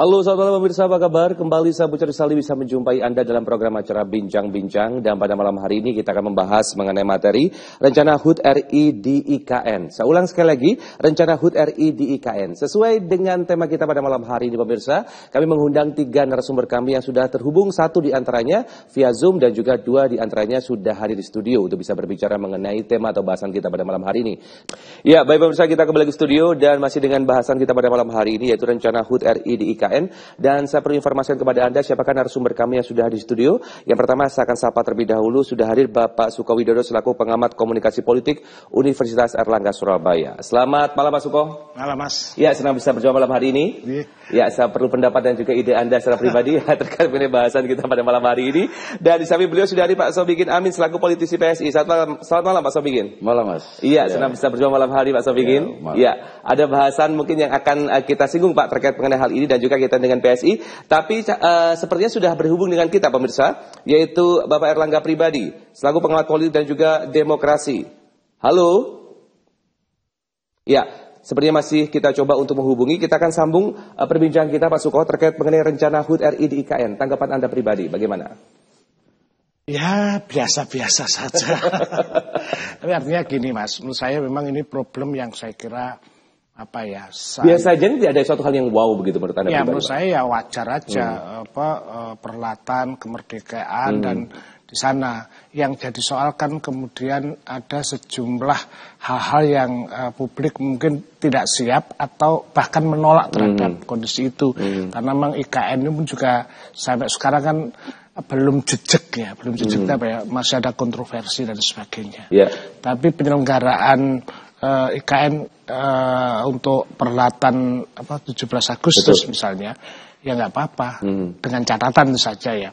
Halo selamat malam pemirsa apa kabar? Kembali saya Bucar Sali bisa menjumpai Anda dalam program acara Bincang-Bincang dan pada malam hari ini kita akan membahas mengenai materi rencana HUT RI di IKN. Saya ulang sekali lagi, rencana HUT RI di IKN. Sesuai dengan tema kita pada malam hari ini pemirsa, kami mengundang tiga narasumber kami yang sudah terhubung, satu di antaranya via Zoom dan juga dua di antaranya sudah hadir di studio untuk bisa berbicara mengenai tema atau bahasan kita pada malam hari ini. Ya, baik pemirsa kita kembali ke studio dan masih dengan bahasan kita pada malam hari ini yaitu rencana HUT RI di IKN. Dan saya perlu informasikan kepada Anda siapakah narasumber kami yang sudah di studio. Yang pertama saya akan sapa terlebih dahulu sudah hadir Bapak Suko Widodo selaku pengamat komunikasi politik Universitas Erlangga Surabaya. Selamat malam Pak Suko. Malam Mas. Ya, senang bisa berjumpa malam hari ini. Iya. Ya, saya perlu pendapat dan juga ide Anda secara pribadi terkait dengan bahasan kita pada malam hari ini. Dan di samping beliau sudah hadir Pak Sobikin Amin selaku politisi PSI. Selamat malam, selamat malam Pak Sobikin. Malam Mas. Iya, ya. senang bisa berjumpa malam hari Pak Sobikin. Ya, ya, ada bahasan mungkin yang akan uh, kita singgung Pak terkait mengenai hal ini dan juga kita dengan PSI. Tapi uh, sepertinya sudah berhubung dengan kita pemirsa, yaitu Bapak Erlangga pribadi selaku pengamat politik dan juga demokrasi. Halo. Ya, sepertinya masih kita coba untuk menghubungi. Kita akan sambung uh, perbincangan kita Pak Suko terkait mengenai rencana HUT RI di IKN. Tanggapan Anda pribadi bagaimana? Ya biasa-biasa saja. Tapi artinya gini mas, menurut saya memang ini problem yang saya kira apa ya? Saya, Biasa aja tidak ada suatu hal yang wow begitu menurut anda? Ya menurut saya ya wajar aja hmm. apa uh, perlatan kemerdekaan hmm. dan di sana yang jadi soal kan kemudian ada sejumlah hal-hal yang uh, publik mungkin tidak siap atau bahkan menolak terhadap hmm. kondisi itu hmm. karena memang IKN ini pun juga sampai sekarang kan belum jejak ya, belum jejak hmm. apa ya, masih ada kontroversi dan sebagainya. Yeah. Tapi penyelenggaraan uh, eh, IKN uh, eh, untuk perlatan apa 17 Agustus Betul. misalnya, ya nggak apa-apa hmm. dengan catatan saja ya.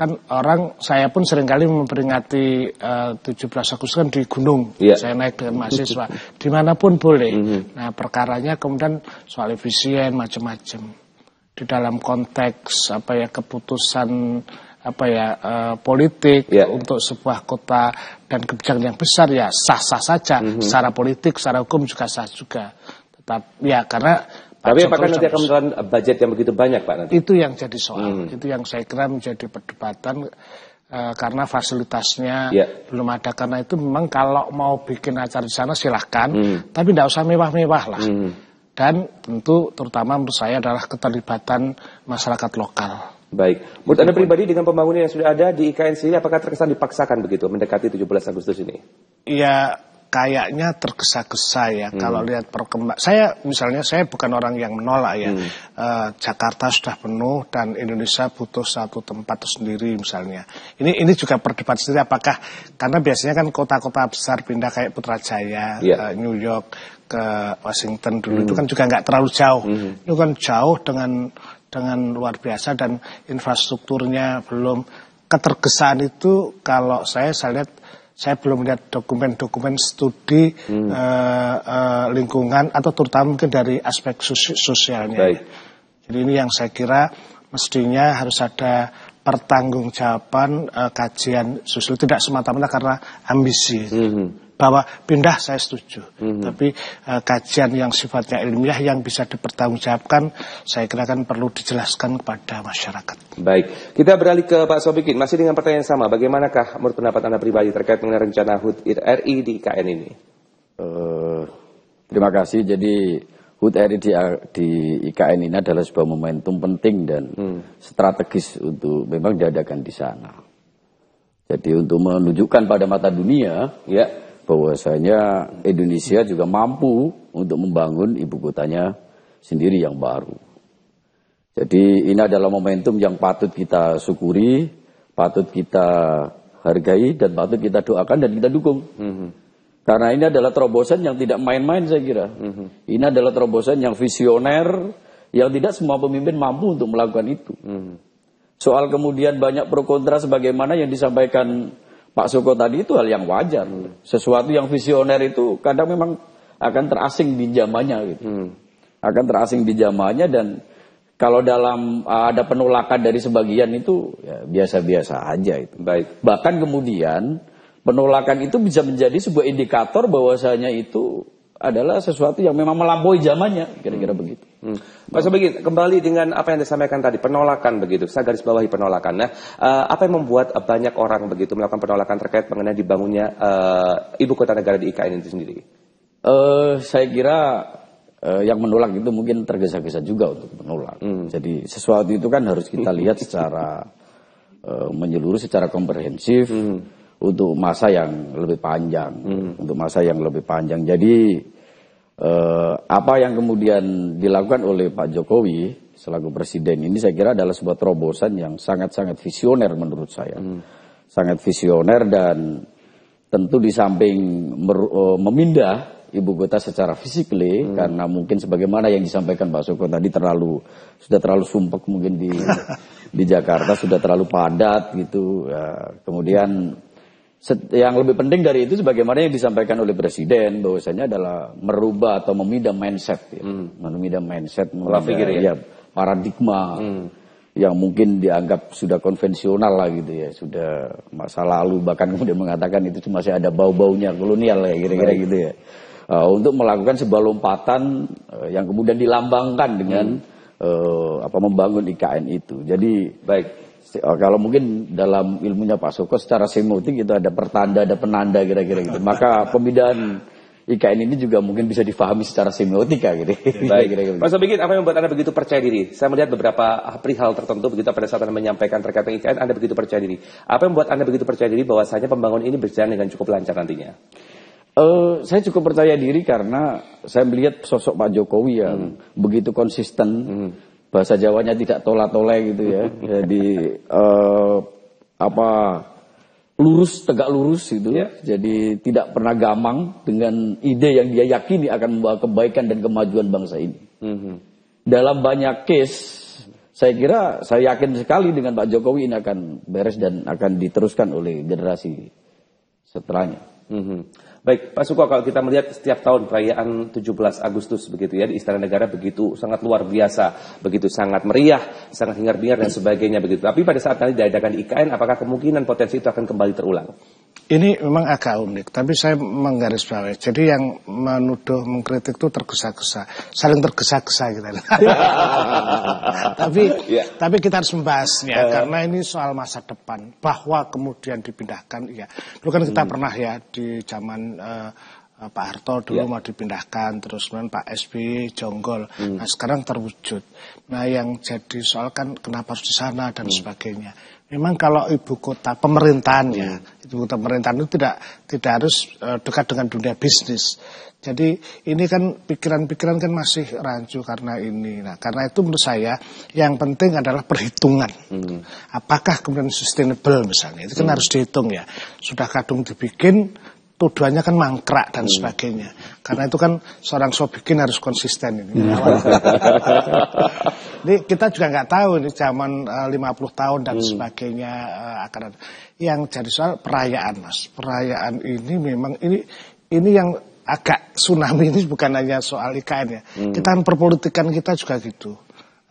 Kan orang saya pun sering kali memperingati uh, 17 Agustus kan di gunung, yeah. saya naik dengan mahasiswa, di mana pun boleh. Hmm. Nah perkaranya kemudian soal efisien macam-macam di dalam konteks apa ya keputusan apa ya uh, politik yeah. untuk sebuah kota dan kebijakan yang besar ya sah-sah saja mm -hmm. secara politik secara hukum juga sah juga tetap ya karena tapi apakah nanti akan mendapatkan budget yang begitu banyak Pak nanti? Itu yang jadi soal, hmm. itu yang saya kira menjadi perdebatan uh, karena fasilitasnya yeah. belum ada karena itu memang kalau mau bikin acara di sana silahkan, hmm. tapi tidak usah mewah-mewah lah. Hmm. Dan tentu terutama menurut saya adalah keterlibatan masyarakat lokal. Baik. Menurut Anda pribadi dengan pembangunan yang sudah ada di IKN sendiri, apakah terkesan dipaksakan begitu mendekati 17 Agustus ini? Iya, kayaknya tergesa-gesa ya hmm. kalau lihat perkembang saya misalnya saya bukan orang yang menolak ya hmm. uh, Jakarta sudah penuh dan Indonesia butuh satu tempat sendiri misalnya ini ini juga perdebat sendiri apakah karena biasanya kan kota-kota besar pindah kayak Putrajaya yeah. Iya. uh, New York ke Washington dulu hmm. itu kan juga nggak terlalu jauh hmm. itu kan jauh dengan dengan luar biasa dan infrastrukturnya belum ketergesaan itu kalau saya saya lihat saya belum lihat dokumen-dokumen studi hmm. uh, uh, lingkungan atau terutama mungkin dari aspek sosialnya. Baik. Jadi ini yang saya kira mestinya harus ada pertanggungjawaban uh, kajian sosial tidak semata-mata karena ambisi. Hmm bahwa pindah saya setuju. Mm-hmm. Tapi uh, kajian yang sifatnya ilmiah yang bisa dipertanggungjawabkan saya kira kan perlu dijelaskan kepada masyarakat. Baik, kita beralih ke Pak Sobikin. Masih dengan pertanyaan yang sama, bagaimanakah menurut pendapat Anda pribadi terkait dengan rencana HUT RI di IKN ini? Uh, terima kasih. Jadi HUT RI di, di IKN ini adalah sebuah momentum penting dan hmm. strategis untuk memang diadakan di sana. Jadi untuk menunjukkan pada mata dunia, ya bahwasanya Indonesia juga mampu untuk membangun ibu kotanya sendiri yang baru. Jadi ini adalah momentum yang patut kita syukuri, patut kita hargai dan patut kita doakan dan kita dukung. Mm -hmm. Karena ini adalah terobosan yang tidak main-main saya kira. Mm -hmm. Ini adalah terobosan yang visioner yang tidak semua pemimpin mampu untuk melakukan itu. Mm -hmm. Soal kemudian banyak pro kontra sebagaimana yang disampaikan Pak Soko tadi itu hal yang wajar. Sesuatu yang visioner itu kadang memang akan terasing di zamannya gitu. Hmm. Akan terasing di zamannya dan kalau dalam uh, ada penolakan dari sebagian itu ya biasa-biasa aja itu. Baik. Bahkan kemudian penolakan itu bisa menjadi sebuah indikator bahwasanya itu adalah sesuatu yang memang melampaui zamannya, kira-kira hmm. begitu. Hmm. Pak Sobegin, kembali dengan apa yang disampaikan tadi, penolakan begitu, saya garis bawahi penolakan. Nah, uh, apa yang membuat uh, banyak orang begitu melakukan penolakan terkait mengenai dibangunnya uh, ibu kota negara di IKN itu sendiri? Uh, saya kira uh, yang menolak itu mungkin tergesa-gesa juga untuk menolak. Hmm. Jadi sesuatu itu kan harus kita lihat secara uh, menyeluruh, secara komprehensif hmm. untuk masa yang lebih panjang, hmm. untuk masa yang lebih panjang. Jadi eh, apa yang kemudian dilakukan oleh Pak Jokowi selaku presiden ini saya kira adalah sebuah terobosan yang sangat-sangat visioner menurut saya. Hmm. Sangat visioner dan tentu di samping uh, memindah ibu kota secara fisikly hmm. karena mungkin sebagaimana yang disampaikan Pak Soko tadi terlalu sudah terlalu sumpek mungkin di di Jakarta sudah terlalu padat gitu ya, kemudian yang lebih penting dari itu sebagaimana yang disampaikan oleh presiden bahwasanya adalah merubah atau memindah mindset ya. Hmm. Memindah mindset memindah, ya. ya paradigma hmm. yang mungkin dianggap sudah konvensional lah gitu ya, sudah masa lalu bahkan kemudian mengatakan itu masih ada bau-baunya kolonial ya kira-kira gitu ya. Uh, untuk melakukan sebuah lompatan uh, yang kemudian dilambangkan dengan hmm. uh, apa membangun IKN itu. Jadi baik kalau mungkin dalam ilmunya Pak Soko secara semiotik itu ada pertanda, ada penanda kira-kira gitu. Maka pemindahan IKN ini juga mungkin bisa difahami secara semiotika gitu. Baik. Kira -kira. Mas Sobigin, apa yang membuat Anda begitu percaya diri? Saya melihat beberapa perihal tertentu begitu pada saat Anda menyampaikan terkait dengan IKN, Anda begitu percaya diri. Apa yang membuat Anda begitu percaya diri bahwasanya pembangunan ini berjalan dengan cukup lancar nantinya? Uh, saya cukup percaya diri karena saya melihat sosok Pak Jokowi yang hmm. begitu konsisten, hmm bahasa Jawanya tidak tola-tole gitu ya. Jadi uh, apa lurus tegak lurus gitu. Ya. Jadi tidak pernah gamang dengan ide yang dia yakini akan membawa kebaikan dan kemajuan bangsa ini. Mm -hmm. Dalam banyak case saya kira saya yakin sekali dengan Pak Jokowi ini akan beres dan akan diteruskan oleh generasi setelahnya. Mm -hmm. Baik, Pak Suko, kalau kita melihat setiap tahun perayaan 17 Agustus begitu ya di Istana Negara begitu sangat luar biasa, begitu sangat meriah, sangat hingar-bingar dan sebagainya begitu. Tapi pada saat nanti diadakan di IKN, apakah kemungkinan potensi itu akan kembali terulang? Ini memang agak unik, tapi saya menggarisbawahi. Jadi yang menuduh, mengkritik itu tergesa-gesa, saling tergesa-gesa gitu. tapi yeah. tapi kita harus membahasnya uh. karena ini soal masa depan bahwa kemudian dipindahkan ya. Dulu kan kita hmm. pernah ya di zaman uh, Pak Harto dulu yeah. mau dipindahkan, terus kemudian Pak SBY jonggol. Hmm. Nah sekarang terwujud. Nah yang jadi soal kan kenapa harus di sana dan hmm. sebagainya. Memang kalau ibu kota pemerintahannya, hmm. ibu kota pemerintahan itu tidak tidak harus uh, dekat dengan dunia bisnis. Jadi ini kan pikiran-pikiran kan masih rancu karena ini. Nah, karena itu menurut saya yang penting adalah perhitungan. Hmm. Apakah kemudian sustainable misalnya itu kan hmm. harus dihitung ya. Sudah kadung dibikin tuduhannya kan mangkrak dan hmm. sebagainya. Karena itu kan seorang sobikin harus konsisten ini. Hmm. Jadi kita juga nggak tahu ini zaman uh, eh, 50 tahun dan hmm. sebagainya uh, akan ada. Yang jadi soal perayaan mas. Perayaan ini memang ini ini yang agak tsunami ini bukan hanya soal IKN ya. Hmm. Kita kan perpolitikan kita juga gitu.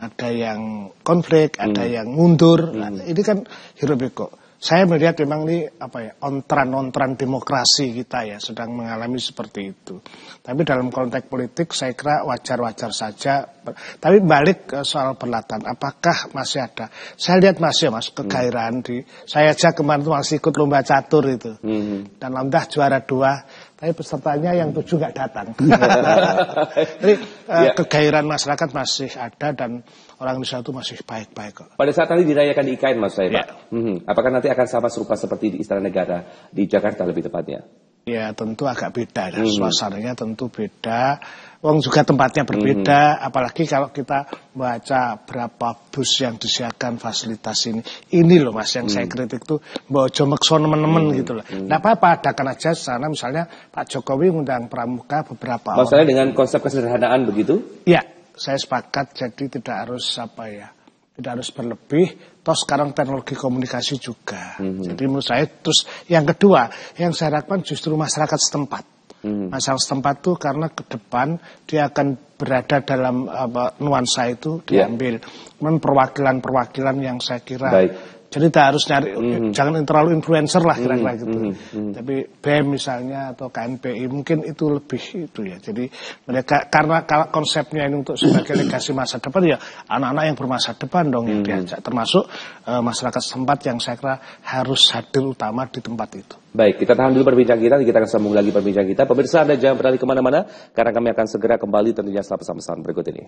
Ada yang konflik, ada hmm. yang mundur. Hmm. Nah, ini kan hirup kok saya melihat memang ini apa ya ontran-ontran demokrasi kita ya sedang mengalami seperti itu. Tapi dalam konteks politik saya kira wajar-wajar saja. Tapi balik ke soal perlatan, apakah masih ada? Saya lihat masih mas kegairahan hmm. di. Saya aja kemarin masih ikut lomba catur itu hmm. dan alhamdulillah juara dua. Tapi pesertanya yang tujuh nggak datang. Jadi yeah. kegairahan masyarakat masih ada dan orang Indonesia itu masih baik-baik kok. Pada saat nanti dirayakan di IKN Mas saya, Pak. Ya. Hmm. Apakah nanti akan sama serupa seperti di Istana Negara di Jakarta lebih tepatnya? Ya tentu agak beda ya. Hmm. Suasananya tentu beda. Wong juga tempatnya berbeda, hmm. apalagi kalau kita baca berapa bus yang disiapkan fasilitas ini. Ini loh mas yang hmm. saya kritik tuh bahwa jomekson teman-teman hmm. gitu loh. Hmm. Nah apa-apa adakan aja sana misalnya Pak Jokowi ngundang pramuka beberapa Masalahnya dengan konsep kesederhanaan begitu? Ya, saya sepakat jadi tidak harus apa ya tidak harus berlebih toh sekarang teknologi komunikasi juga mm-hmm. jadi menurut saya terus yang kedua yang saya harapkan justru masyarakat setempat mm-hmm. masyarakat setempat tuh karena ke depan dia akan berada dalam apa, nuansa itu iya. diambil yeah. perwakilan-perwakilan yang saya kira Baik Jadi tidak harus nyari, mm-hmm. jangan terlalu influencer lah kira-kira mm-hmm. gitu. Mm-hmm. Tapi BEM misalnya atau KNPI mungkin itu lebih itu ya. Jadi mereka karena kalau konsepnya ini untuk sebagai legasi masa depan ya anak-anak yang bermasa depan dong yang mm-hmm. diajak. Termasuk uh, masyarakat setempat yang saya kira harus hadir utama di tempat itu. Baik, kita tahan dulu perbincangan kita, kita akan sambung lagi perbincangan kita. Pemirsa Anda jangan beralih ke mana-mana, karena kami akan segera kembali tentunya setelah pesan-pesan berikut ini.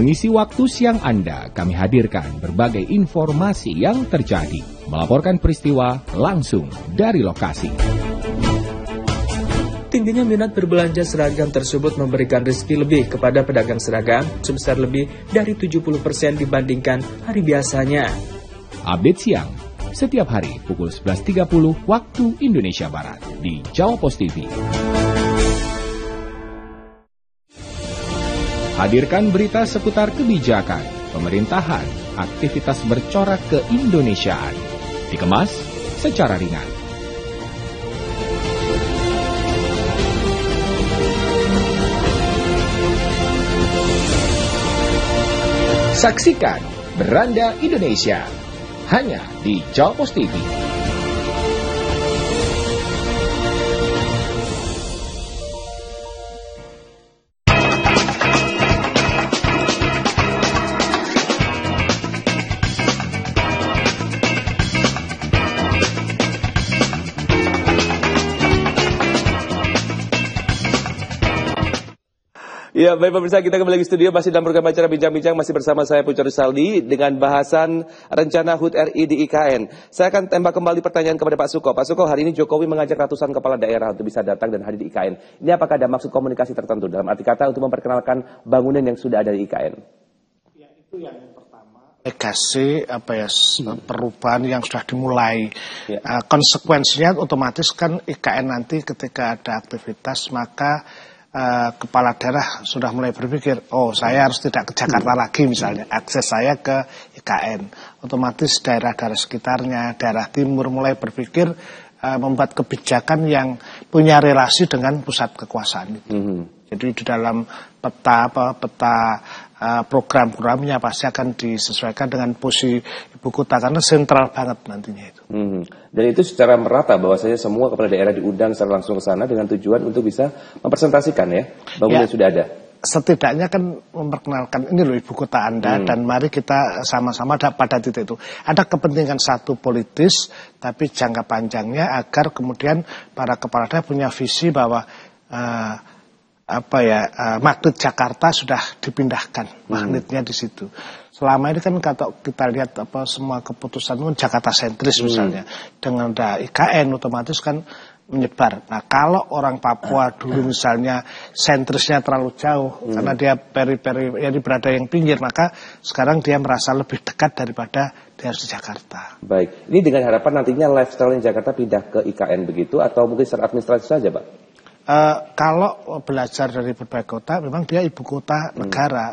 Mengisi waktu siang Anda, kami hadirkan berbagai informasi yang terjadi. Melaporkan peristiwa langsung dari lokasi. Tingginya minat berbelanja seragam tersebut memberikan rezeki lebih kepada pedagang seragam sebesar lebih dari 70% dibandingkan hari biasanya. Update siang, setiap hari pukul 11.30 waktu Indonesia Barat di Jawa Post TV. Hadirkan berita seputar kebijakan, pemerintahan, aktivitas bercorak keindonesiaan. Dikemas secara ringan. Saksikan Beranda Indonesia hanya di Jawa TV. Ya, baik pemirsa, kita kembali lagi studio masih dalam program acara Bincang-Bincang masih bersama saya Pucor Saldi dengan bahasan rencana HUT RI di IKN. Saya akan tembak kembali pertanyaan kepada Pak Suko. Pak Suko, hari ini Jokowi mengajak ratusan kepala daerah untuk bisa datang dan hadir di IKN. Ini apakah ada maksud komunikasi tertentu dalam arti kata untuk memperkenalkan bangunan yang sudah ada di IKN? Ya, itu yang pertama. Legasi apa ya hmm. perubahan yang sudah dimulai. Ya. Uh, konsekuensinya otomatis kan IKN nanti ketika ada aktivitas maka uh, kepala daerah sudah mulai berpikir, oh saya harus tidak ke Jakarta hmm. lagi misalnya, akses saya ke IKN. Otomatis daerah-daerah sekitarnya, daerah timur mulai berpikir uh, membuat kebijakan yang punya relasi dengan pusat kekuasaan itu. Hmm. Jadi di dalam peta apa peta uh, program-programnya pasti akan disesuaikan dengan posisi ibu kota karena sentral banget nantinya itu. Hmm. Dan itu secara merata bahwasanya semua kepala daerah diundang secara langsung ke sana dengan tujuan untuk bisa mempresentasikan ya bangunan ya. sudah ada setidaknya kan memperkenalkan ini loh ibu kota Anda hmm. dan mari kita sama-sama pada titik itu. Ada kepentingan satu politis tapi jangka panjangnya agar kemudian para kepala daerah punya visi bahwa uh, apa ya uh, magnet Jakarta sudah dipindahkan hmm. magnetnya di situ. Selama ini kan kata kita lihat apa semua keputusan itu Jakarta sentris hmm. misalnya dengan ada IKN otomatis kan menyebar. Nah kalau orang Papua dulu misalnya sentrisnya terlalu jauh hmm. karena dia peri-peri ya berada yang pinggir maka sekarang dia merasa lebih dekat daripada dia harus di Jakarta. Baik, ini dengan harapan nantinya lifestyle Jakarta pindah ke IKN begitu atau mungkin secara administrasi saja, Pak? Uh, kalau belajar dari berbagai kota, memang dia ibu kota hmm. negara.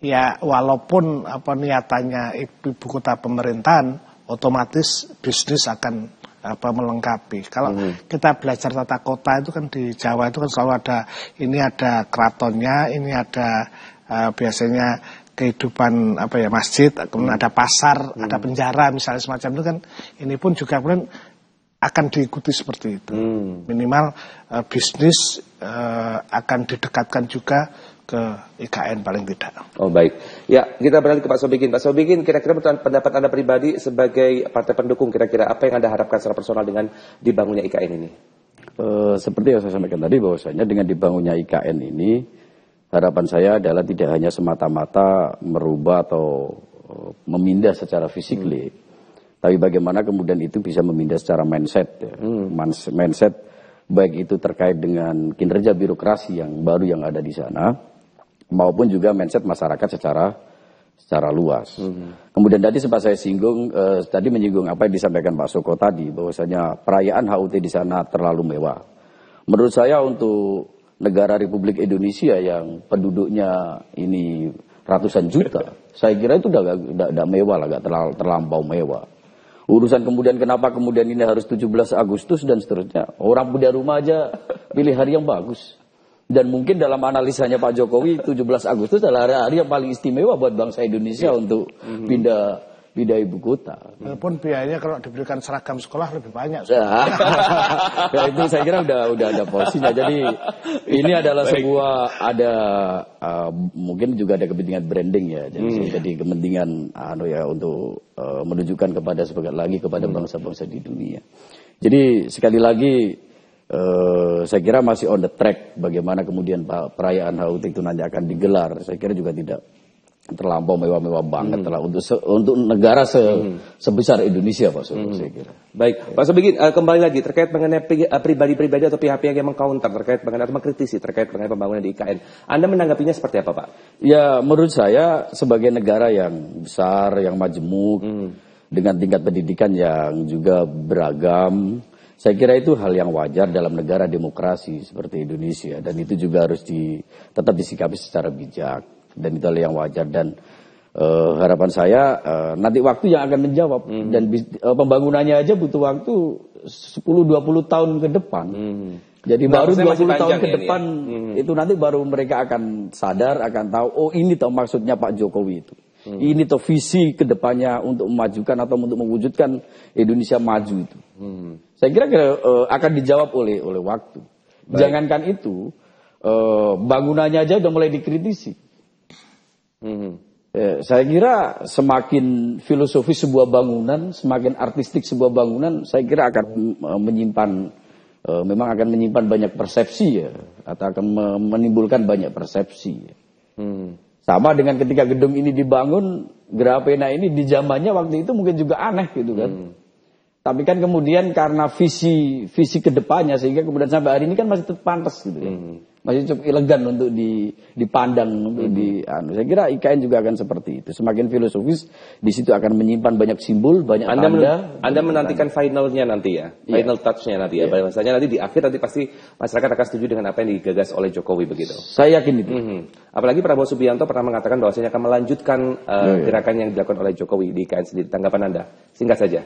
Ya, walaupun apa niatannya ibu kota pemerintahan, otomatis bisnis akan apa melengkapi. Kalau hmm. kita belajar tata kota itu kan di Jawa itu kan selalu ada ini ada keratonnya, ini ada uh, biasanya kehidupan apa ya masjid, kemudian hmm. ada pasar, hmm. ada penjara misalnya semacam itu kan. Ini pun juga kemudian akan diikuti seperti itu. Hmm. Minimal uh, bisnis uh, akan didekatkan juga ke IKN paling tidak. Oh baik. Ya, kita beralih ke Pak Sobikin. Pak Sobikin, kira-kira pendapat Anda pribadi sebagai partai pendukung, kira-kira apa yang Anda harapkan secara personal dengan dibangunnya IKN ini? Uh, seperti yang saya sampaikan tadi, bahwasanya dengan dibangunnya IKN ini, harapan saya adalah tidak hanya semata-mata merubah atau uh, memindah secara fisik, hmm tapi bagaimana kemudian itu bisa memindah secara mindset, ya. hmm. mindset baik itu terkait dengan kinerja birokrasi yang baru yang ada di sana, maupun juga mindset masyarakat secara secara luas. Hmm. Kemudian tadi sempat saya singgung, eh, tadi menyinggung apa yang disampaikan Pak Soko tadi, bahwasanya perayaan HUT di sana terlalu mewah. Menurut saya untuk negara Republik Indonesia yang penduduknya ini ratusan juta. Saya kira itu udah udah, mewah lah, gak terlalu, terlampau mewah. Urusan kemudian kenapa kemudian ini harus 17 Agustus dan seterusnya. Orang punya rumah aja pilih hari yang bagus. Dan mungkin dalam analisanya Pak Jokowi 17 Agustus adalah hari, yang paling istimewa buat bangsa Indonesia untuk mhm. pindah pindah ibu kota. Walaupun biayanya kalau diberikan seragam sekolah lebih banyak. ya itu saya kira udah udah ada porsinya. Jadi ini adalah sebuah ada uh, mungkin juga ada kepentingan branding ya. Jadi hmm. jadi kepentingan anu ya untuk uh, menunjukkan kepada sebagian lagi kepada hmm. bangsa-bangsa di dunia. Jadi sekali lagi Uh, saya kira masih on the track bagaimana kemudian perayaan HUT itu nanti akan digelar. Saya kira juga tidak terlampau mewah-mewah banget hmm. lah untuk se, untuk negara se, hmm. sebesar Indonesia Pak Soebigi hmm. saya kira. Baik, Pak Soebigi uh, kembali lagi terkait mengenai eh, pribadi-pribadi atau pihak-pihak yang mengcounter terkait mengenai atau mengkritisi terkait mengenai pembangunan di IKN. Anda menanggapinya seperti apa Pak? Ya menurut saya sebagai negara yang besar, yang majemuk hmm. dengan tingkat pendidikan yang juga beragam, saya kira itu hal yang wajar dalam negara demokrasi seperti Indonesia dan itu juga harus di, tetap disikapi secara bijak dan itu hal yang wajar dan uh, harapan saya uh, nanti waktu yang akan menjawab hmm. dan uh, pembangunannya aja butuh waktu 10-20 tahun ke depan. Hmm. Jadi nah, baru 20 tahun ke ya depan ya. hmm. itu nanti baru mereka akan sadar akan tahu oh ini toh maksudnya Pak Jokowi itu. Hmm. Ini tuh visi ke depannya untuk memajukan atau untuk mewujudkan Indonesia maju itu. Hmm. Saya kira uh, akan dijawab oleh oleh waktu. Baik. Jangankan itu, uh, bangunannya aja udah mulai dikritisi. Hmm. Eh, saya kira semakin filosofis sebuah bangunan, semakin artistik sebuah bangunan, saya kira akan menyimpan, uh, memang akan menyimpan banyak persepsi ya, atau akan menimbulkan banyak persepsi. Hmm. Sama dengan ketika gedung ini dibangun, Grapena ini di zamannya waktu itu mungkin juga aneh gitu kan. Hmm. Tapi kan kemudian karena visi visi ke depannya sehingga kemudian sampai hari ini kan masih tetap pantas gitu kan. Hmm masih cukup elegan untuk di, dipandang untuk hmm. di anu. Saya kira IKN juga akan seperti itu. Semakin filosofis di situ akan menyimpan banyak simbol, banyak Anda tanda. Anda menantikan finalnya nanti ya, yeah. final touchnya nanti ya. Yeah. Bahwasanya nanti di akhir nanti pasti masyarakat akan setuju dengan apa yang digagas oleh Jokowi begitu. Saya yakin itu. Hmm. Apalagi Prabowo Subianto pernah mengatakan bahwasanya akan melanjutkan uh, yeah, yeah. gerakan yang dilakukan oleh Jokowi di IKN sendiri. Tanggapan Anda singkat saja.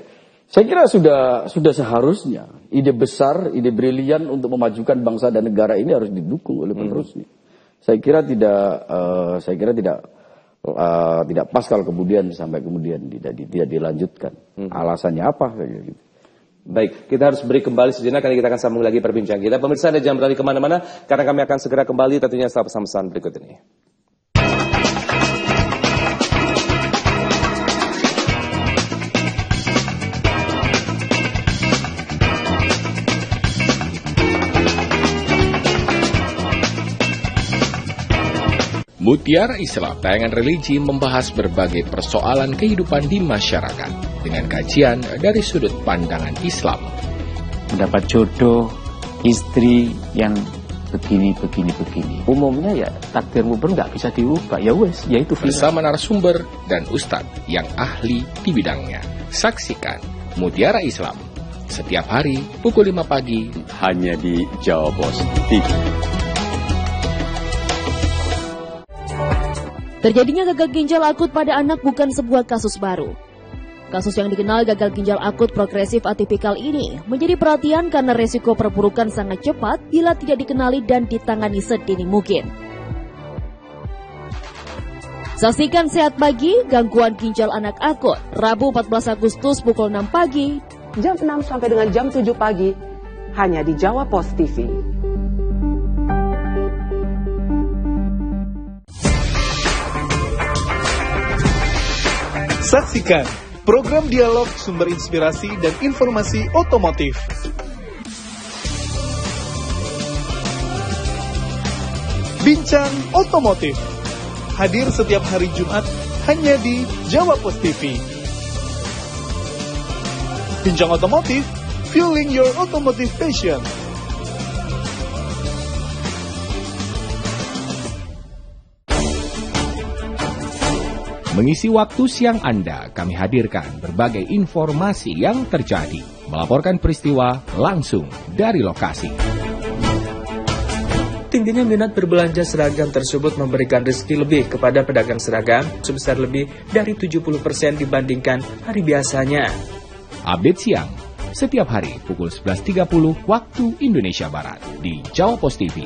Saya kira sudah sudah seharusnya ide besar, ide brilian untuk memajukan bangsa dan negara ini harus didukung oleh penerusnya. Hmm. Saya kira tidak uh, saya kira tidak uh, tidak pas kalau kemudian sampai kemudian tidak tidak dilanjutkan. Hmm. Alasannya apa kayak gitu. Baik, kita harus beri kembali sejenak karena kita akan sambung lagi perbincangan kita. Pemirsa Anda jangan berlari ke mana-mana karena kami akan segera kembali tentunya setelah pesan-pesan berikut ini. Mutiara Islam, tayangan religi membahas berbagai persoalan kehidupan di masyarakat dengan kajian dari sudut pandangan Islam. Mendapat jodoh, istri yang begini, begini, begini. Umumnya ya takdirmu pun nggak bisa diubah. Ya wes, ya itu Bersama narasumber dan ustadz yang ahli di bidangnya. Saksikan Mutiara Islam setiap hari pukul 5 pagi hanya di Jawa Pos TV. Terjadinya gagal ginjal akut pada anak bukan sebuah kasus baru. Kasus yang dikenal gagal ginjal akut progresif atipikal ini menjadi perhatian karena resiko perburukan sangat cepat bila tidak dikenali dan ditangani sedini mungkin. Saksikan Sehat Pagi, gangguan ginjal anak akut, Rabu 14 Agustus pukul 6 pagi, jam 6 sampai dengan jam 7 pagi, hanya di Jawa Post TV. Saksikan program dialog sumber inspirasi dan informasi otomotif. Bincang Otomotif hadir setiap hari Jumat hanya di Jawa Post TV. Bincang Otomotif, fueling your automotive passion. Mengisi waktu siang Anda, kami hadirkan berbagai informasi yang terjadi. Melaporkan peristiwa langsung dari lokasi. Tingginya minat berbelanja seragam tersebut memberikan rezeki lebih kepada pedagang seragam sebesar lebih dari 70% dibandingkan hari biasanya. Update siang, setiap hari pukul 11.30 waktu Indonesia Barat di Jawa Post TV.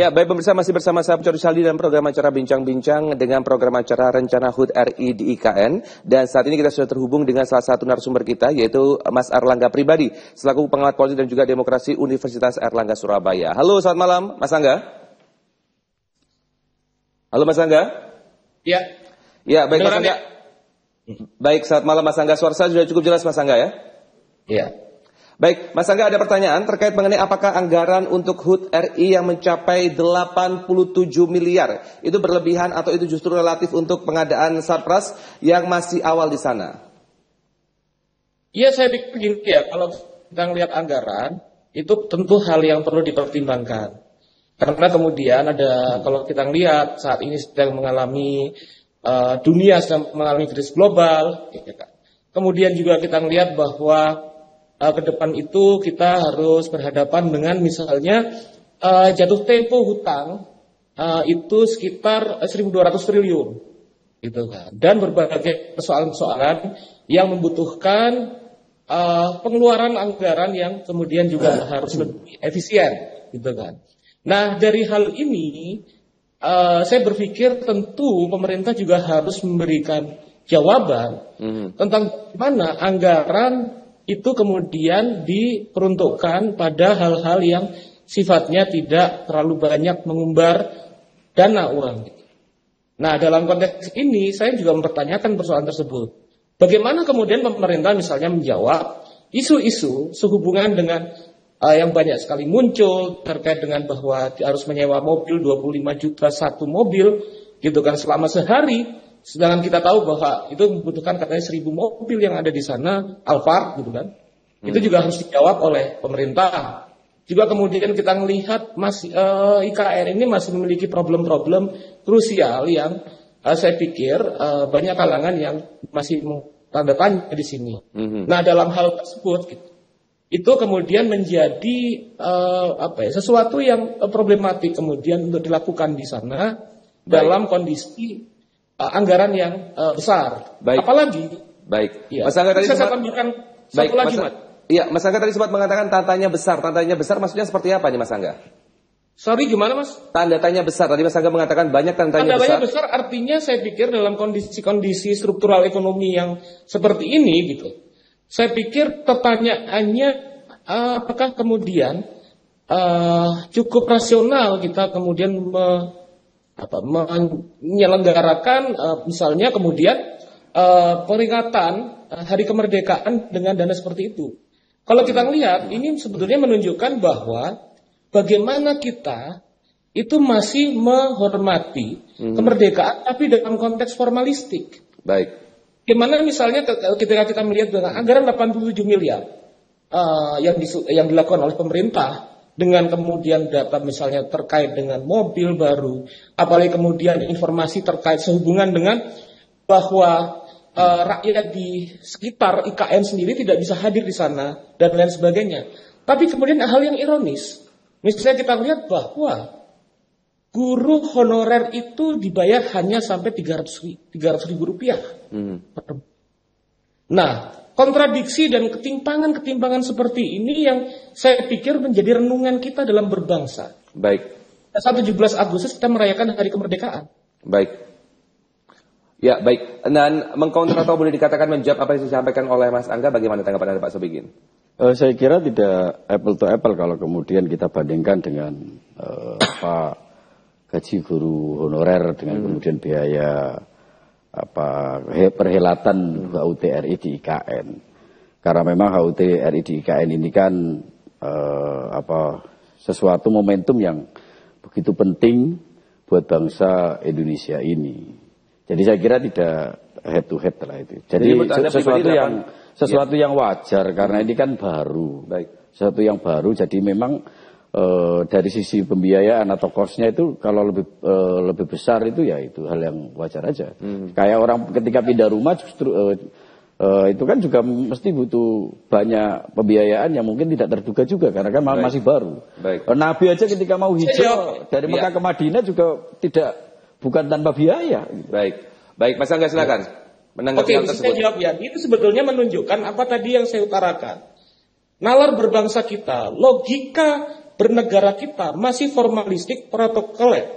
Ya, baik pemirsa masih bersama saya Pencuri Saldi dalam program acara Bincang-Bincang dengan program acara Rencana HUT RI di IKN. Dan saat ini kita sudah terhubung dengan salah satu narasumber kita yaitu Mas Erlangga Pribadi selaku pengamat politik dan juga demokrasi Universitas Erlangga Surabaya. Halo, selamat malam Mas Angga. Halo Mas Angga. Ya. Ya, baik Mas Angga. Baik, selamat malam Mas Angga. Suara saya sudah cukup jelas Mas Angga ya? Iya. Baik, Mas Angga ada pertanyaan terkait mengenai apakah anggaran untuk HUT RI yang mencapai 87 miliar itu berlebihan atau itu justru relatif untuk pengadaan Sarpras yang masih awal di sana? Iya saya pikir ya, kalau kita lihat anggaran, itu tentu hal yang perlu dipertimbangkan. Karena kemudian ada, kalau kita lihat saat ini sedang mengalami, eh, dunia sedang mengalami krisis global, ya kan. kemudian juga kita lihat bahwa eh, ke depan itu kita harus berhadapan dengan misalnya eh, jatuh tempo hutang eh, itu sekitar 1.200 triliun gitu kan. Dan berbagai persoalan-persoalan yang membutuhkan uh, pengeluaran anggaran yang kemudian juga harus lebih efisien, gitu kan. Nah dari hal ini uh, saya berpikir tentu pemerintah juga harus memberikan jawaban tentang mana anggaran itu kemudian diperuntukkan pada hal-hal yang sifatnya tidak terlalu banyak mengumbar dana uang. Nah, dalam konteks ini saya juga mempertanyakan persoalan tersebut. Bagaimana kemudian pemerintah misalnya menjawab isu-isu sehubungan dengan uh, yang banyak sekali muncul terkait dengan bahwa harus menyewa mobil 25 juta satu mobil gitu kan selama sehari sedangkan kita tahu bahwa itu membutuhkan katanya 1000 mobil yang ada di sana Alphard gitu kan. Itu juga harus dijawab oleh pemerintah. Juga kemudian kita melihat masih eh, IKN ini masih memiliki problem-problem krusial yang eh, saya pikir eh, banyak kalangan yang masih mau tanda tanya di sini. Nah dalam hal tersebut gitu, itu kemudian menjadi eh, apa ya sesuatu yang problematik kemudian untuk dilakukan di sana dalam kondisi eh, anggaran yang eh, besar. Baik. Apalagi Baik. ya, Mas Angga tadi bisa saya sempat tambahkan Baik, satu lagi Mas-. Iya, Mas Angga tadi sempat mengatakan tantanya besar. Tantanya besar maksudnya seperti apa nih Mas Angga? Sorry gimana Mas? Tanda tanya besar. Tadi Mas Angga mengatakan banyak tanda tanya Tanda tanya besar. besar artinya saya pikir dalam kondisi-kondisi struktural ekonomi yang seperti ini gitu. Saya pikir pertanyaannya eh, apakah kemudian eh, cukup rasional kita kemudian me- apa, menyelenggarakan eh, misalnya kemudian eh, peringatan eh, hari kemerdekaan dengan dana seperti itu. Kalau kita lihat ini sebetulnya menunjukkan bahwa bagaimana kita itu masih menghormati kemerdekaan tapi dalam konteks formalistik. Baik. Gimana misalnya ke- ketika kita melihat dengan anggaran 87 miliar eh, yang yang dilakukan oleh pemerintah dengan kemudian data misalnya terkait dengan mobil baru, apalagi kemudian informasi terkait sehubungan dengan bahwa eh, rakyat di sekitar IKN sendiri tidak bisa hadir di sana dan lain sebagainya. Tapi kemudian hal yang ironis, misalnya kita lihat bahwa guru honorer itu dibayar hanya sampai 300 300 ribu rupiah. Nah, kontradiksi dan ketimpangan-ketimpangan seperti ini yang saya pikir menjadi renungan kita dalam berbangsa. Baik. Saat 17 Agustus kita merayakan hari kemerdekaan. Baik. Ya, baik. Dan mengkontra atau boleh dikatakan menjawab apa yang disampaikan oleh Mas Angga, bagaimana tanggapan Anda Pak Sobigin? Eh, saya kira tidak apple to apple kalau kemudian kita bandingkan dengan eh, apa gaji guru honorer dengan kemudian biaya apa he- perhelatan HUT RI di IKN. Karena memang HUT RI di IKN ini kan eh, apa sesuatu momentum yang begitu penting buat bangsa Indonesia ini. Jadi saya kira tidak head to head lah itu. Jadi, Jadi sesuatu yang sesuatu yang wajar karena ini kan baru. Baik. Sesuatu yang baru jadi memang uh, dari sisi pembiayaan atau kosnya itu kalau lebih uh, lebih besar itu ya itu hal yang wajar aja. Hmm. Kayak orang ketika pindah rumah justru uh, uh, itu kan juga mesti butuh banyak pembiayaan yang mungkin tidak terduga juga karena kan Baik. masih baru. Baik. Nabi aja ketika mau hijrah dari Mekah ya. ke Madinah juga tidak bukan tanpa biaya. Baik. Baik, Mas Angga silakan. Menanggapi Oke, hal tersebut. Saya jawab ya. Itu sebetulnya menunjukkan apa tadi yang saya utarakan. Nalar berbangsa kita, logika bernegara kita masih formalistik protokoler.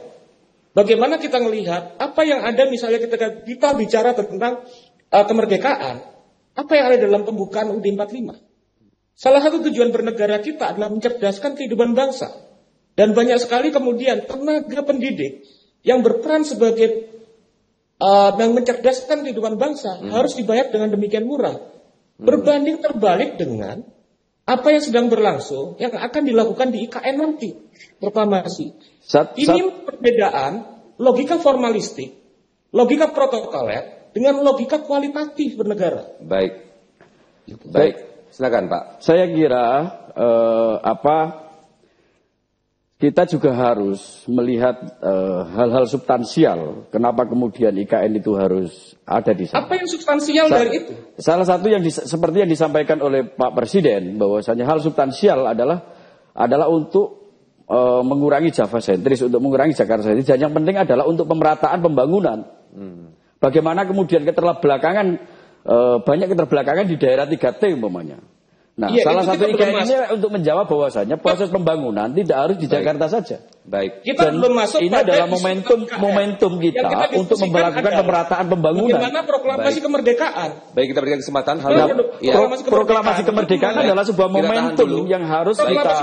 Bagaimana kita melihat apa yang ada misalnya ketika kita bicara tentang uh, kemerdekaan, apa yang ada dalam pembukaan UUD 45? Salah satu tujuan bernegara kita adalah mencerdaskan kehidupan bangsa. Dan banyak sekali kemudian tenaga pendidik yang berperan sebagai uh, dan mencerdaskan kehidupan bangsa hmm. harus dibayar dengan demikian murah. Hmm. Berbanding terbalik dengan apa yang sedang berlangsung yang akan dilakukan di IKN nanti proklamasi. Sat, Ini perbedaan logika formalistik, logika protokoler dengan logika kualitatif bernegara. Baik. Baik. Silakan Pak. Saya kira uh, apa kita juga harus melihat eh, hal-hal uh, substansial. Kenapa kemudian IKN itu harus ada di sana? Apa yang substansial Sa dari itu? Salah satu yang seperti yang disampaikan oleh Pak Presiden, bahwasanya hal substansial adalah adalah untuk uh, mengurangi Java sentris, untuk mengurangi Jakarta sentris. Dan yang penting adalah untuk pemerataan pembangunan. Hmm. Bagaimana kemudian keterbelakangan uh, banyak keterbelakangan di daerah 3T umpamanya. Nah, ya, salah satu IKN ini untuk menjawab bahwasanya proses pembangunan tidak harus di Jakarta saja. Baik. Kita Dan belum masuk ini adalah momentum momentum kita, kita untuk melakukan pemerataan pembangunan. Bagaimana proklamasi Baik. kemerdekaan? Baik, kita berikan kesempatan. Hal ya. proklamasi, kemerdekaan. proklamasi kemerdekaan Baik. adalah sebuah momentum yang harus kita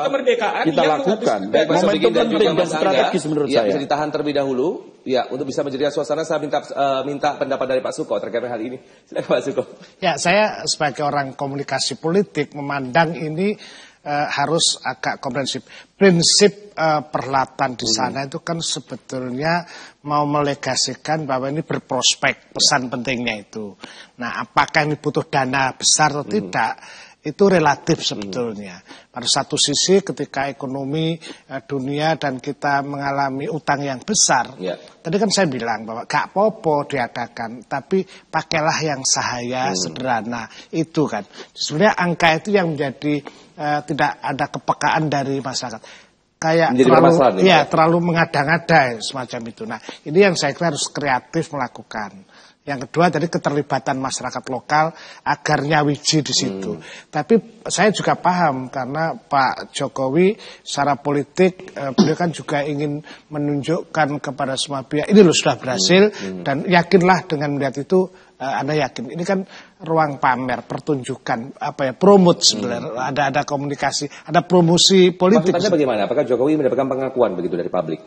kita lakukan. Baik, momentum penting dan strategis menurut ya, saya. Bisa ditahan terlebih dahulu. Ya, untuk bisa menjadi suasana saya minta uh, minta pendapat dari Pak Suko terkait hal ini. Silakan Pak Suko. Ya, saya sebagai orang komunikasi politik memandang ini uh, harus agak komprehensif. Prinsip uh, perlatan di hmm. sana hmm. itu kan sebetulnya mau melegasikan bahwa ini berprospek pesan pentingnya itu. Nah, apakah ini butuh dana besar atau hmm. tidak? Itu relatif sebetulnya. Pada satu sisi ketika ekonomi eh, dunia dan kita mengalami utang yang besar, ya. tadi kan saya bilang bahwa gak popo diadakan, tapi pakailah yang sahaya, hmm. sederhana, itu kan. Sebenarnya angka itu yang menjadi uh, tidak ada kepekaan dari masyarakat kayak Menjadi terlalu ya, ya terlalu mengada-ngada semacam itu. Nah, ini yang saya kira harus kreatif melakukan. Yang kedua dari keterlibatan masyarakat lokal agar nyawiji di situ. Hmm. Tapi saya juga paham karena Pak Jokowi secara politik eh, beliau kan juga ingin menunjukkan kepada semua pihak ini loh sudah berhasil hmm. Hmm. dan yakinlah dengan melihat itu eh, Anda yakin ini kan ruang pamer, pertunjukan apa ya, promote sebenarnya hmm. ada ada komunikasi, ada promosi politik. Maksudnya bagaimana? Apakah Jokowi mendapatkan pengakuan begitu dari publik?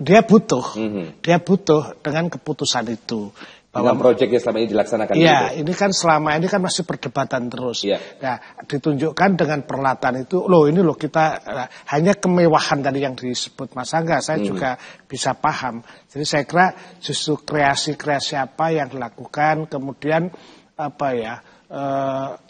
Dia butuh, hmm. dia butuh dengan keputusan itu bahwa proyek yang selama ini dilaksanakan. Iya, ini kan selama ini kan masih perdebatan terus. Iya. Nah, ditunjukkan dengan peralatan itu, loh ini loh kita nah, hanya kemewahan tadi yang disebut Mas Angga, saya hmm. juga bisa paham. Jadi saya kira justru kreasi-kreasi apa yang dilakukan, kemudian apa ya, e,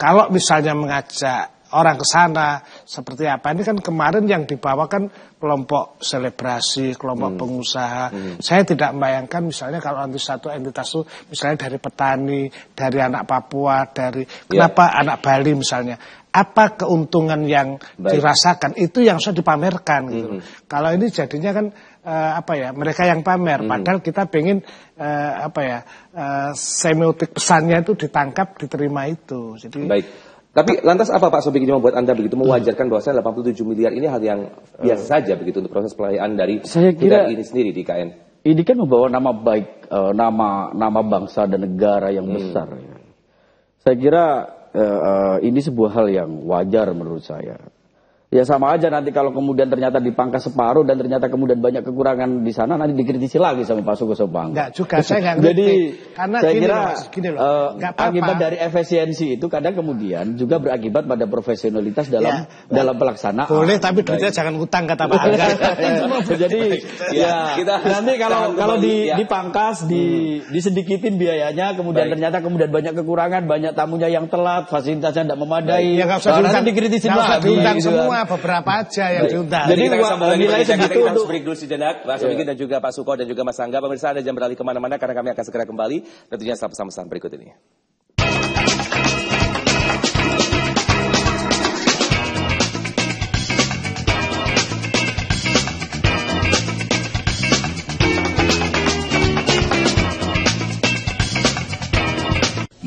kalau misalnya mengajak orang ke sana seperti apa. Ini kan kemarin yang dibawakan kelompok selebrasi, kelompok hmm. pengusaha. Hmm. Saya tidak membayangkan misalnya kalau nanti satu entitas itu misalnya dari petani, dari anak Papua, dari yeah. kenapa anak Bali misalnya. Apa keuntungan yang Baik. dirasakan itu yang sudah dipamerkan gitu. Hmm. Kalau ini jadinya kan uh, apa ya mereka yang pamer hmm. padahal kita pengen uh, apa ya uh, semiotik pesannya itu ditangkap diterima itu. Jadi Baik. Tapi lantas apa Pak Sobik membuat Anda begitu mewajarkan bahwasanya 87 miliar ini hal yang biasa saja begitu untuk proses pelayanan dari saya kira ini sendiri di KN? Ini kan membawa nama baik, uh, nama nama bangsa dan negara yang hmm. besar. Ya. Saya kira uh, uh, ini sebuah hal yang wajar menurut saya. Ya sama aja nanti kalau kemudian ternyata dipangkas separuh dan ternyata kemudian banyak kekurangan di sana nanti dikritisi lagi sama Pak Suko Sobang. Enggak juga saya enggak Jadi Karena saya gini kira loh, gini loh, uh, apa -apa. akibat dari efisiensi itu kadang kemudian juga berakibat pada profesionalitas dalam ya, dalam pelaksanaan. Boleh tapi duitnya jangan utang kata Pak Angga. Jadi ya, kita nanti kalau kalau di ya. dipangkas di hmm. disedikitin biayanya kemudian Baik. ternyata kemudian banyak kekurangan banyak tamunya yang telat fasilitasnya tidak memadai. Ya, usah diundang, dikritisi lagi. Gitu kan. semua cuma beberapa aja yang diundang. Jadi kita sambung lagi nilai kita harus untuk- break dulu sejenak. Pak Sobiki dan juga Pak Suko dan juga Mas Angga. Pemirsa ada jam beralih ke mana-mana karena kami akan segera kembali. Tentunya setelah pesan-pesan berikut ini.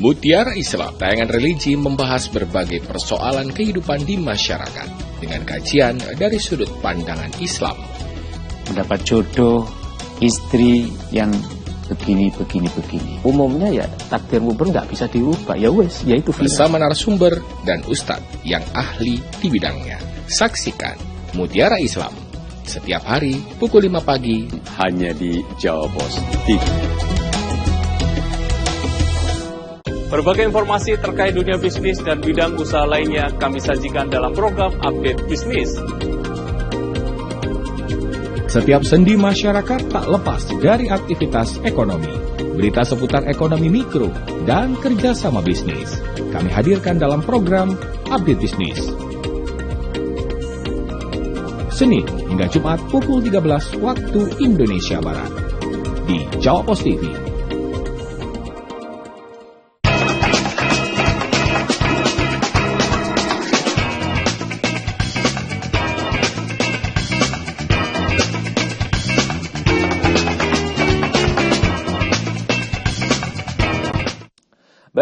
Mutiara Islam, tayangan religi membahas berbagai persoalan kehidupan di masyarakat dengan kajian dari sudut pandangan Islam. mendapat jodoh istri yang begini begini begini umumnya ya takdirmu ber nggak bisa diubah ya wes ya itu. Bersama narasumber dan ustadz yang ahli di bidangnya. Saksikan Mutiara Islam setiap hari pukul 5 pagi Hanya di Jawa Pos TV. Berbagai informasi terkait dunia bisnis dan bidang usaha lainnya kami sajikan dalam program Update Bisnis. Setiap sendi masyarakat tak lepas dari aktivitas ekonomi. Berita seputar ekonomi mikro dan kerjasama bisnis. Kami hadirkan dalam program Update Bisnis. Senin hingga Jumat pukul 13 waktu Indonesia Barat. Di Jawa Pos TV.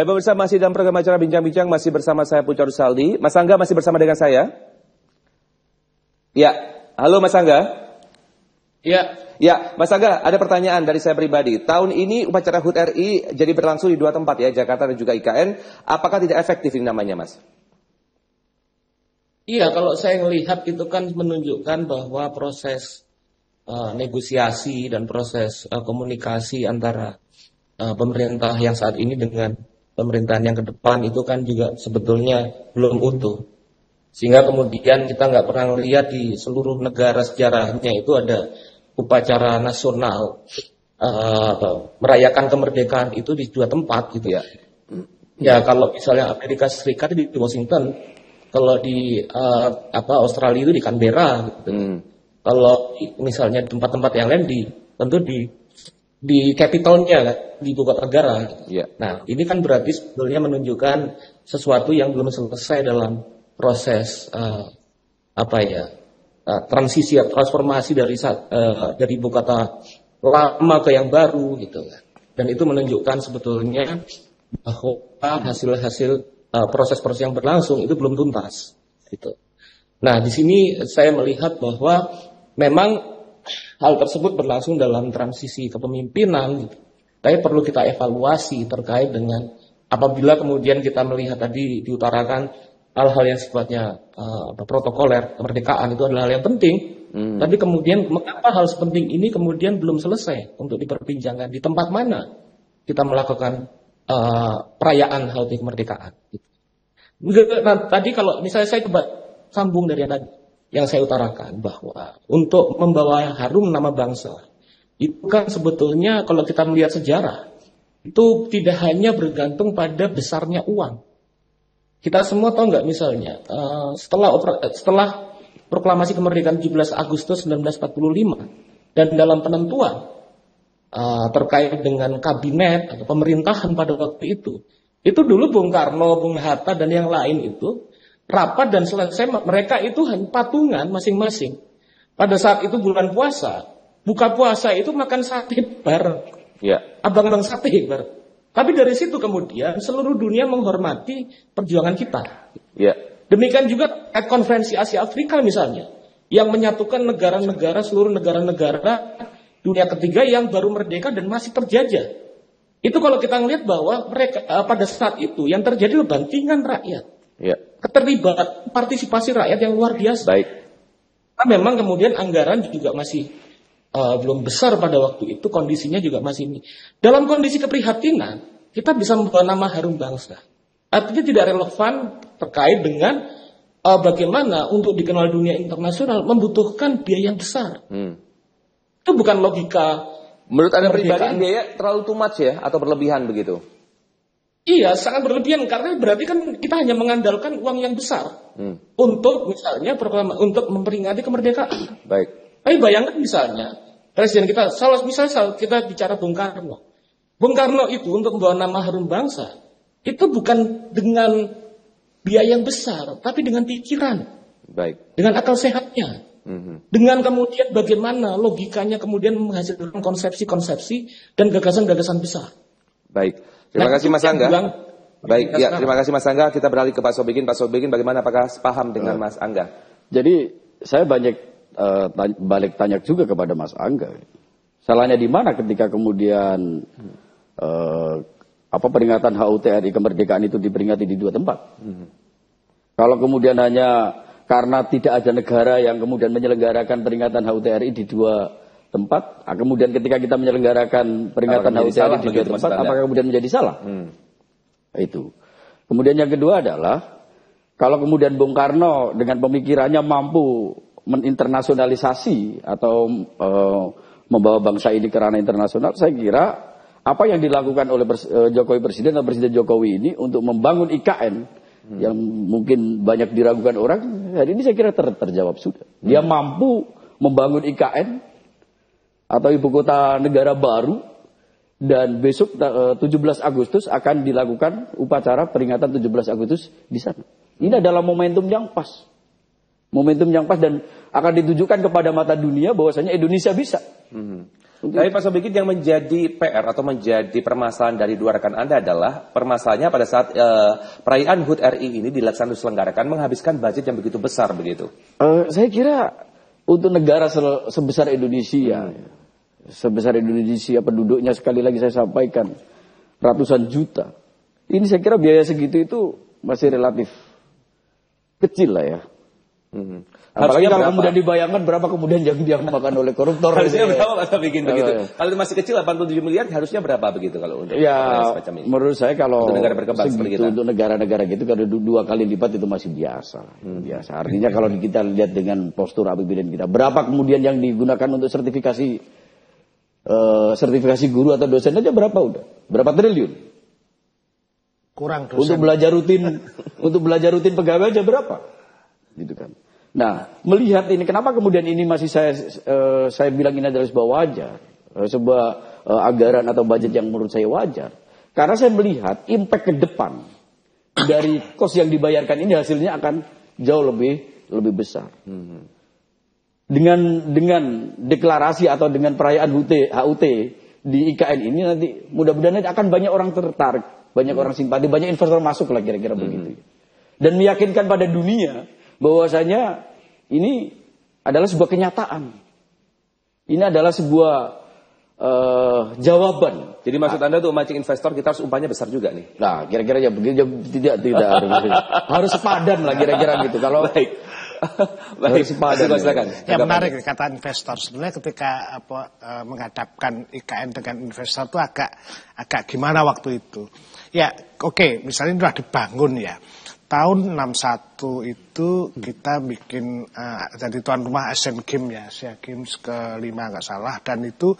Baik pemirsa masih dalam program acara Bincang-Bincang masih bersama saya Pucar Saldi. Mas Angga masih bersama dengan saya? Ya, halo Mas Angga. Ya, Ya, Mas Angga, ada pertanyaan dari saya pribadi. Tahun ini upacara HUT RI jadi berlangsung di dua tempat ya, Jakarta dan juga IKN. Apakah tidak efektif ini namanya, Mas? Iya, kalau saya melihat itu kan menunjukkan bahwa proses uh, negosiasi dan proses uh, komunikasi antara uh, pemerintah yang saat ini dengan pemerintahan yang ke depan itu kan juga sebetulnya belum utuh. Sehingga kemudian kita nggak pernah lihat di seluruh negara sejarahnya itu ada upacara nasional uh, merayakan kemerdekaan itu di dua tempat gitu ya. Ya kalau misalnya Amerika Serikat di Washington, kalau di uh, apa Australia itu di Canberra gitu. Kalau di- misalnya di tempat-tempat yang lain di tentu di di capitalnya di ibu kota negara. gitu. Iya. Nah ini kan berarti sebetulnya menunjukkan sesuatu yang belum selesai dalam proses uh, apa ya uh, transisi atau transformasi dari uh, dari ibu kota lama ke yang baru gitu kan. Dan itu menunjukkan sebetulnya bahwa hasil-hasil uh, proses-proses yang berlangsung itu belum tuntas. Gitu. Nah, di sini saya melihat bahwa memang hal tersebut berlangsung dalam transisi kepemimpinan, gitu. tapi perlu kita evaluasi terkait dengan apabila kemudian kita melihat tadi diutarakan hal-hal yang sifatnya uh, protokoler kemerdekaan itu adalah hal yang penting, tapi kemudian mengapa hal sepenting ini kemudian belum selesai untuk diperbincangkan di tempat mana kita melakukan uh, perayaan HUT kemerdekaan? Gitu. Nah, tadi kalau misalnya saya coba sambung dari yang tadi yang saya utarakan bahwa untuk membawa harum nama bangsa itu kan sebetulnya kalau kita melihat sejarah itu tidak hanya bergantung pada besarnya uang. Kita semua tahu nggak misalnya eh, setelah eh, setelah proklamasi kemerdekaan 17 Agustus 1945 dan dalam penentuan eh, terkait dengan kabinet atau pemerintahan pada waktu itu itu dulu Bung Karno, Bung Hatta dan yang lain itu rapat dan selesai mereka itu hanya patungan masing-masing. Pada saat itu bulan puasa, buka puasa itu makan sate bareng. Ya. Abang-abang sate bareng. Tapi dari situ kemudian seluruh dunia menghormati perjuangan kita. Ya. Demikian juga at konferensi Asia Afrika misalnya, yang menyatukan negara-negara seluruh negara-negara dunia ketiga yang baru merdeka dan masih terjajah. Itu kalau kita melihat bahwa mereka eh, pada saat itu yang terjadi adalah bantingan rakyat, Ya. keterlibatan partisipasi rakyat yang luar biasa. Baik. Nah, memang kemudian anggaran juga masih eh, belum besar pada waktu itu, kondisinya juga masih ini. Dalam kondisi keprihatinan, kita bisa membawa nama harum bangsa. Artinya tidak relevan terkait dengan eh, bagaimana untuk dikenal dunia internasional membutuhkan biaya yang besar. Hmm. Itu bukan logika Menurut Anda pribadi biaya terlalu too much ya atau berlebihan begitu? Iya, sangat berlebihan karena berarti kan kita hanya mengandalkan uang yang besar hmm. untuk misalnya proklama untuk memperingati kemerdekaan. Baik. Tapi bayangkan misalnya presiden kita, salah misalnya kita bicara Bung Karno. Bung Karno itu untuk membawa nama harum bangsa itu bukan dengan biaya yang besar, tapi dengan pikiran, baik, dengan akal sehatnya, hmm. dengan kemudian bagaimana logikanya kemudian menghasilkan konsepsi-konsepsi dan gagasan-gagasan besar. Baik. Terima kasih Mas Angga. Baik, ya terima kasih Mas Angga. Kita beralih ke Pak Sobikin. Pak Sobikin, bagaimana apakah paham dengan Mas Angga? Jadi saya banyak uh, balik tanya juga kepada Mas Angga. Salahnya di mana ketika kemudian uh, apa peringatan HUT RI kemerdekaan itu diperingati di dua tempat? Hmm. Kalau kemudian hanya karena tidak ada negara yang kemudian menyelenggarakan peringatan HUT RI di dua tempat, ah, kemudian ketika kita menyelenggarakan peringatan HUT RI di dua tempat, apakah kemudian menjadi salah? Hmm. Itu. Kemudian yang kedua adalah kalau kemudian Bung Karno dengan pemikirannya mampu meninternasionalisasi atau e, membawa bangsa ini ke ranah internasional, saya kira apa yang dilakukan oleh eh, Jokowi Presiden atau Presiden Jokowi ini untuk membangun IKN hmm. yang mungkin banyak diragukan orang, hari ini saya kira ter, terjawab sudah. Dia hmm. mampu membangun IKN atau ibu kota negara baru dan besok 17 eh, Agustus akan dilakukan upacara peringatan 17 Agustus di sana. Ini adalah momentum yang pas. Momentum yang pas dan akan ditujukan kepada mata dunia bahwasanya Indonesia bisa. Hmm. Tapi Pak Sobikin yang menjadi PR atau menjadi permasalahan dari dua rekan Anda adalah permasalahannya pada saat uh, perayaan HUT RI ini dilaksanakan selenggarakan menghabiskan budget yang begitu besar begitu. Uh, saya kira untuk negara sebesar Indonesia hmm sebesar Indonesia penduduknya sekali lagi saya sampaikan ratusan juta. Ini saya kira biaya segitu itu masih relatif kecil lah ya. Hmm. Apalagi kalau berapa? kemudian dibayangkan berapa kemudian yang dimakan oleh koruptor. Harusnya gitu. berapa Mas bikin begitu? Ya. Kalau masih kecil 87 miliar harusnya berapa begitu kalau untuk ya, ini? Menurut saya kalau untuk negara berkembang seperti kita. Untuk negara-negara gitu kalau dua kali lipat itu masih biasa. Hmm. Biasa. Artinya kalau kita lihat dengan postur APBN kita, berapa kemudian yang digunakan untuk sertifikasi uh, sertifikasi guru atau dosen aja berapa udah? Berapa triliun? Kurang dosen. Untuk belajar rutin, untuk belajar rutin pegawai aja berapa? Gitu kan. Nah, melihat ini kenapa kemudian ini masih saya uh, saya bilang ini adalah sebuah wajar, uh, sebuah uh, anggaran atau budget yang menurut saya wajar. Karena saya melihat impact ke depan dari kos yang dibayarkan ini hasilnya akan jauh lebih lebih besar. Hmm dengan dengan deklarasi atau dengan perayaan HUT, HUT di IKN ini nanti mudah-mudahan akan banyak orang tertarik, banyak hmm. orang simpati, banyak investor masuk lah kira-kira hmm. begitu. Dan meyakinkan pada dunia bahwasanya ini adalah sebuah kenyataan. Ini adalah sebuah uh, jawaban. Jadi maksud Anda untuk memancing investor kita harus umpanya besar juga nih. Nah, kira-kira ya begitu tidak tidak harus harus sepadan lah kira-kira gitu. Kalau Baik. Baik, silakan. silakan. Ya menarik kata investor. Sebenarnya ketika apa uh, menghadapkan IKN dengan investor itu agak agak gimana waktu itu. Ya, oke, okay, misalnya sudah dibangun ya. Tahun 61 itu kita bikin uh, jadi tuan rumah Asian Games ya, Asian Games kelima nggak salah dan itu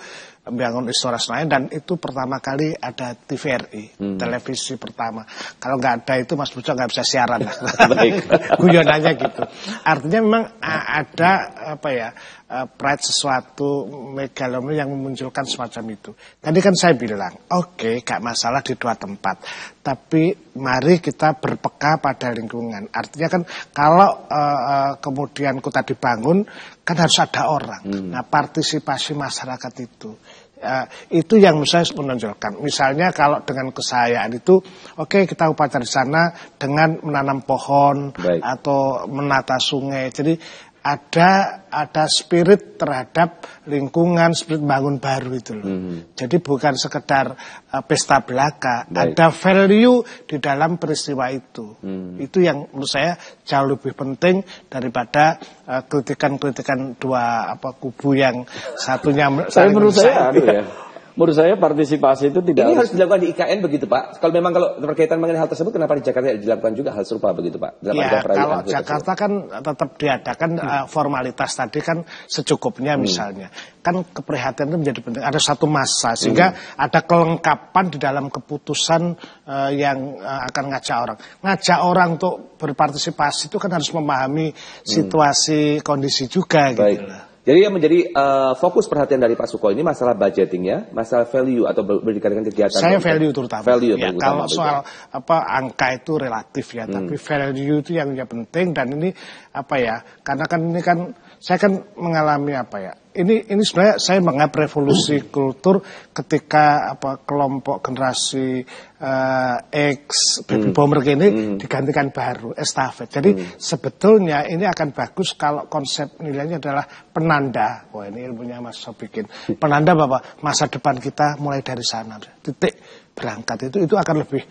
membangun Istora Senayan dan itu pertama kali ada TVRI, hmm. televisi pertama. Kalau nggak ada itu Mas Buco nggak bisa siaran. Guyonannya gitu. Artinya memang ada apa ya pride sesuatu megalomani yang memunculkan semacam itu. Tadi kan saya bilang, oke, okay, gak masalah di dua tempat, tapi mari kita berpeka pada lingkungan. Artinya kan kalau uh, kemudian kota dibangun, kan harus ada orang. Hmm. Nah, partisipasi masyarakat itu. Uh, itu yang saya menonjolkan. Misalnya kalau dengan kesayaan itu, oke okay, kita upacara di sana dengan menanam pohon Baik. atau menata sungai. Jadi ada ada spirit terhadap lingkungan, spirit bangun baru itu loh. Hmm. Jadi bukan sekedar uh, pesta belaka, Baik. ada value di dalam peristiwa itu. Hmm. Itu yang menurut saya jauh lebih penting daripada uh, kritikan-kritikan uh, dua apa kubu yang satunya saya menurut saya, saya ya. Menurut saya partisipasi itu tidak Ini harus dilakukan di IKN begitu Pak. Kalau memang kalau berkaitan mengenai hal tersebut, kenapa di Jakarta tidak dilakukan juga hal serupa begitu Pak? Dalam Ya, kalau Jakarta kan tetap diadakan eh, formalitas tadi kan secukupnya misalnya. Kan keprihatinan itu menjadi penting. Ada satu masa sehingga ada kelengkapan di dalam keputusan eh, yang eh, akan ngajak orang. Ngajak orang untuk berpartisipasi itu kan harus memahami situasi kondisi juga Baik. gitu. Jadi yang menjadi eh, fokus perhatian dari Pak Suko ini masalah budgetingnya, masalah value atau ber- berdikatkan kegiatan. Saya value terutama. Value ya, kalau utama, soal betul. apa angka itu relatif ya, Hmm. tapi value itu yang yang penting dan ini apa ya? Karena kan ini kan saya kan mengalami apa ya? Ini ini sebenarnya saya menganggap revolusi Hmm. kultur ketika apa kelompok generasi eh, X baby Hmm. boomer ini digantikan baru estafet. Jadi sebetulnya ini akan bagus kalau konsep nilainya adalah penanda. Wah ini ilmunya Mas Sobikin. Penanda bahwa masa depan kita mulai dari sana. Titik berangkat itu itu akan lebih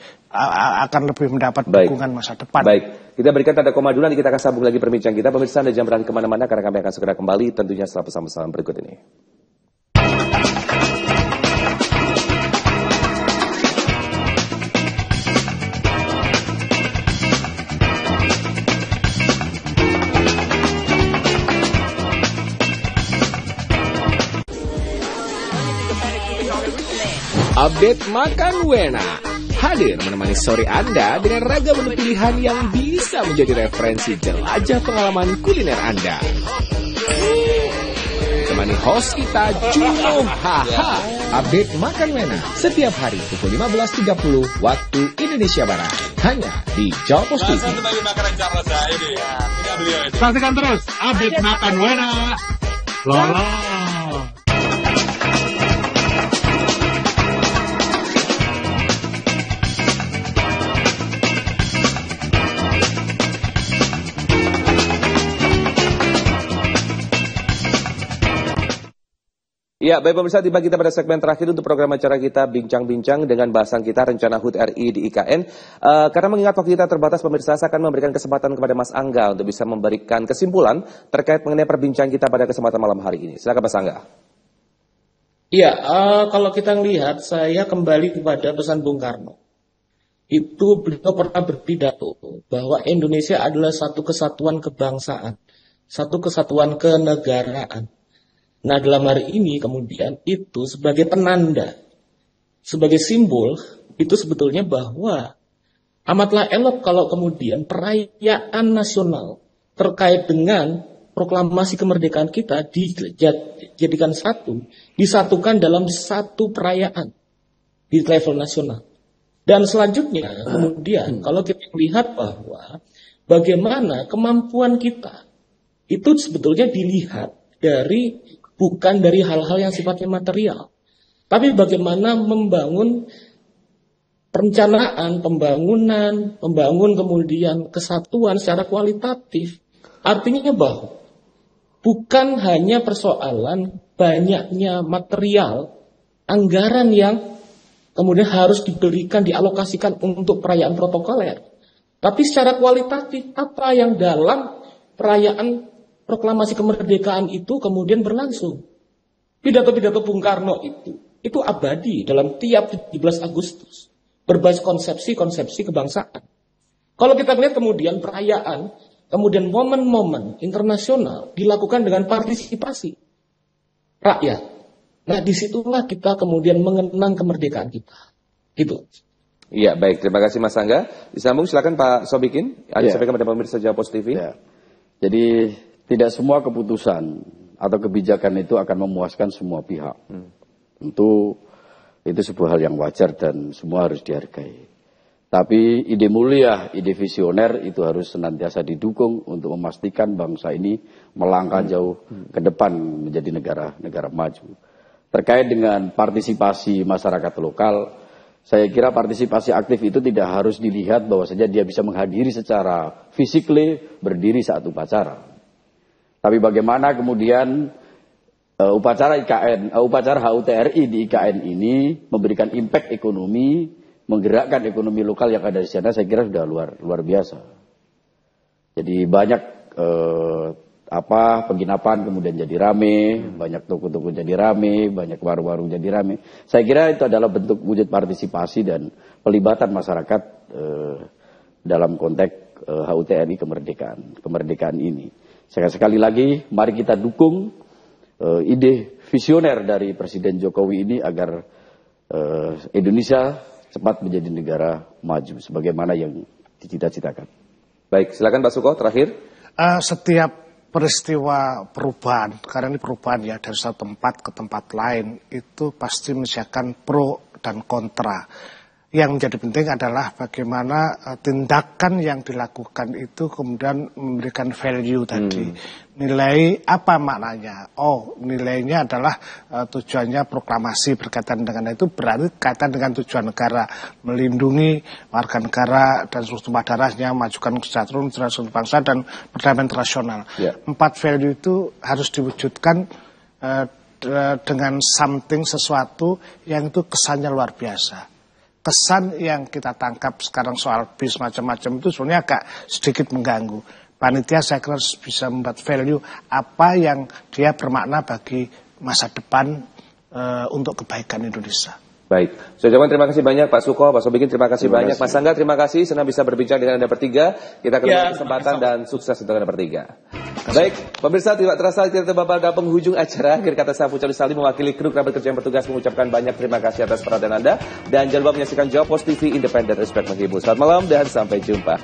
akan lebih mendapat dukungan masa depan. Baik, kita berikan tanda koma dulu nanti kita akan sambung lagi perbincang kita. Pemirsa Anda jangan berani ke mana-mana karena kami akan segera kembali tentunya setelah pesan-pesan berikut ini. Update Makan Wena hadir menemani sore Anda dengan ragam menu pilihan yang bisa menjadi referensi jelajah pengalaman kuliner Anda. Temani host kita Juno Haha. Update Makan Wena setiap hari pukul 15.30 waktu Indonesia Barat. Hanya di Jawa Pos TV. Saksikan terus update makan Wena. Lolo. Ya, baik pemirsa, tiba kita pada segmen terakhir untuk program acara kita bincang-bincang dengan bahasan kita rencana HUT RI di IKN. Eh, karena mengingat waktu kita terbatas, pemirsa saya akan memberikan kesempatan kepada Mas Angga untuk bisa memberikan kesimpulan terkait mengenai perbincangan kita pada kesempatan malam hari ini. Silakan Mas Angga. Iya, eh, kalau kita lihat, saya kembali kepada pesan Bung Karno. Itu beliau pernah berpidato bahwa Indonesia adalah satu kesatuan kebangsaan, satu kesatuan kenegaraan. Nah, dalam hari ini kemudian itu sebagai penanda, sebagai simbol, itu sebetulnya bahwa amatlah elok kalau kemudian perayaan nasional terkait dengan proklamasi kemerdekaan kita dijadikan satu, disatukan dalam satu perayaan di level nasional. Dan selanjutnya kemudian kalau kita lihat bahwa bagaimana kemampuan kita itu sebetulnya dilihat dari bukan dari hal-hal yang sifatnya material, tapi bagaimana membangun perencanaan, pembangunan, membangun kemudian kesatuan secara kualitatif. Artinya bahwa bukan hanya persoalan banyaknya material, anggaran yang kemudian harus diberikan, dialokasikan untuk perayaan protokoler. Tapi secara kualitatif, apa yang dalam perayaan proklamasi kemerdekaan itu kemudian berlangsung. Pidato-pidato Bung Karno itu, itu abadi dalam tiap 17 Agustus. Berbasis konsepsi-konsepsi kebangsaan. Kalau kita lihat kemudian perayaan, kemudian momen-momen internasional dilakukan dengan partisipasi rakyat. Nah di situlah kita kemudian mengenang kemerdekaan kita. Gitu. Iya, baik. Terima kasih Mas Angga. Disambung silakan Pak Sobikin. Ada Ya. sampaikan pada pemirsa Jawa Pos TV. Ya. Jadi tidak semua keputusan atau kebijakan itu akan memuaskan semua pihak. Tentu itu sebuah hal yang wajar dan semua harus dihargai. Tapi ide mulia, ide visioner itu harus senantiasa didukung untuk memastikan bangsa ini melangkah jauh ke depan menjadi negara-negara maju. Terkait dengan partisipasi masyarakat lokal, saya kira partisipasi aktif itu tidak harus dilihat bahwa saja dia bisa menghadiri secara physically berdiri saat upacara. Tapi bagaimana kemudian uh, upacara IKN, uh, upacara HUTRI di IKN ini memberikan impact ekonomi, menggerakkan ekonomi lokal yang ada di sana, saya kira sudah luar luar biasa. Jadi banyak uh, apa penginapan kemudian jadi rame, banyak toko-toko jadi rame, banyak warung-warung jadi rame. Saya kira itu adalah bentuk wujud partisipasi dan pelibatan masyarakat eh, dalam konteks eh, HUTRI kemerdekaan, kemerdekaan ini. Sekali, lagi, mari kita dukung eh, ide visioner dari Presiden Jokowi ini agar eh, Indonesia cepat menjadi negara maju sebagaimana yang dicita-citakan. Baik, silakan Pak Suko terakhir. Uh, setiap peristiwa perubahan, karena ini perubahan ya dari satu tempat ke tempat lain, itu pasti menyiapkan pro dan kontra. Yang menjadi penting adalah bagaimana uh, tindakan yang dilakukan itu kemudian memberikan value tadi. Hmm. Nilai apa maknanya? Oh, nilainya adalah uh, tujuannya proklamasi berkaitan dengan itu berarti kaitan dengan tujuan negara melindungi warga negara dan seluruh tumpah darahnya, majukan kesejahteraan seluruh bangsa dan perdamaian internasional. Yeah. Empat value itu harus diwujudkan uh, dengan something sesuatu yang itu kesannya luar biasa kesan yang kita tangkap sekarang soal bis macam-macam itu sebenarnya agak sedikit mengganggu. Panitia saya kira bisa membuat value apa yang dia bermakna bagi masa depan uh, untuk kebaikan Indonesia. Baik, saya ucapkan terima kasih banyak Pak Suko, Pak Sobikin terima kasih terima banyak, kasih. Mas Angga terima kasih, senang bisa berbincang dengan Anda bertiga. Kita ketemu ya, kesempatan dan sukses untuk Anda bertiga. Baik, pemirsa tidak terasa kita tiba pada penghujung acara. Akhir kata saya Pucali Salim mewakili kru kerabat kerja yang bertugas mengucapkan banyak terima kasih atas perhatian Anda. Dan jangan lupa menyaksikan Jawa Post TV Independent Respect menghibur. Selamat malam dan sampai jumpa.